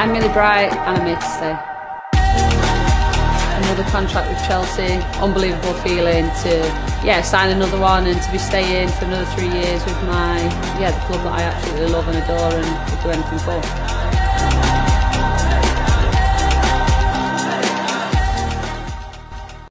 I'm Millie Bright and I'm here to stay. Another contract with Chelsea, unbelievable feeling to yeah sign another one and to be staying for another three years with my yeah the club that I absolutely love and adore and would do anything for.